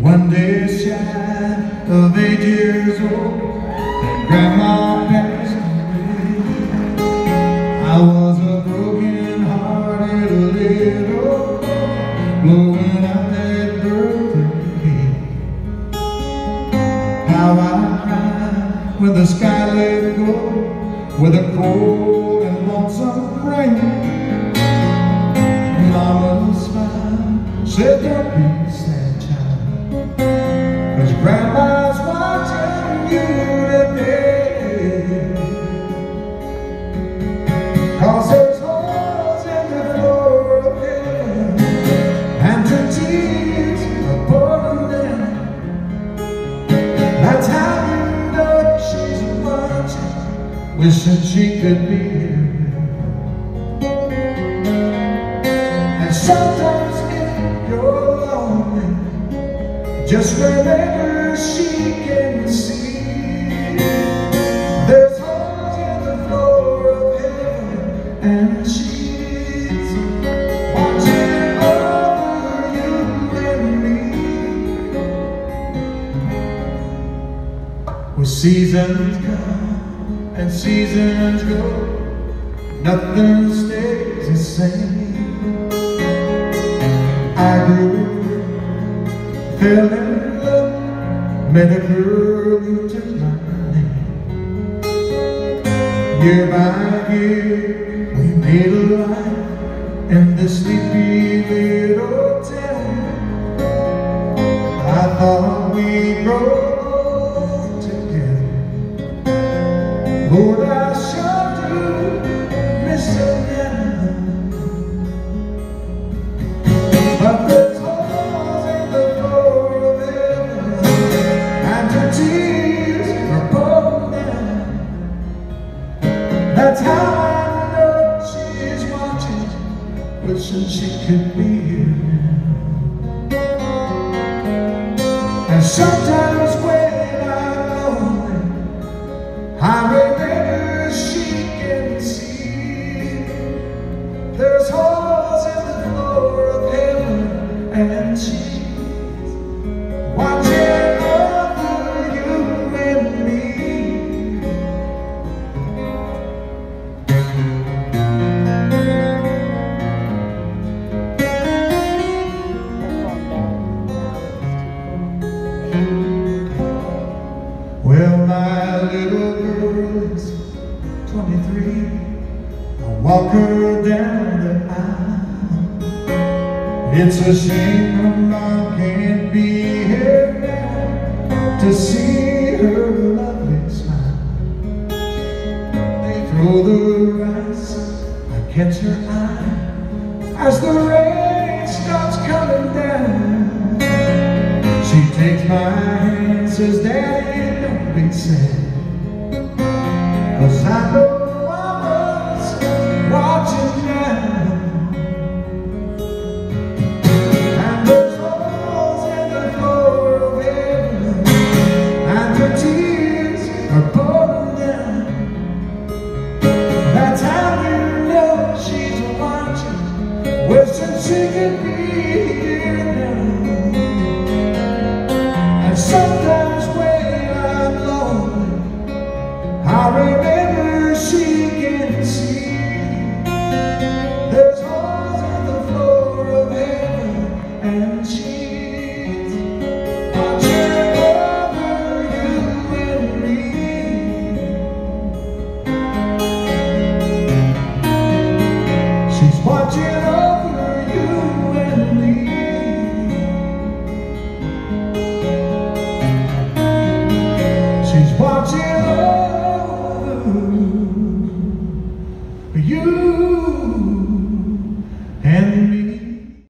One day shy of eight years old, Grandma passed away. I was a broken-hearted little blowing out that birthday cake. How I cried when the sky let go, with a cold and lonesome rain. Mama smiled, said, "Don't be wishing she could be here. And sometimes if you're lonely, just remember she can see. There's holes in the floor of heaven, and she's watching over you and me. Well, seasons come and seasons go, nothing stays the same. I grew, fell in love, met a girl who took my name. Year by year, we made a life in this sleepy little town. I thought we'd grow 23. I walk her down the aisle. It's a shame her mom can't be here now to see her lovely smile. They throw the rice, I catch her eye as the rain starts coming down. She takes my hand, says, Daddy, don't be sad. she's watching, wishing she could be here. watching